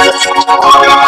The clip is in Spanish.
No hay nada.